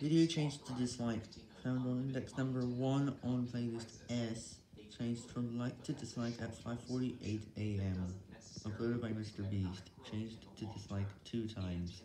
Video changed to dislike. Found on index number 1 on playlist S. Changed from like to dislike at 5.48 am. Uploaded by Mr. Beast. Changed to dislike two times.